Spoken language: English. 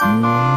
Mm.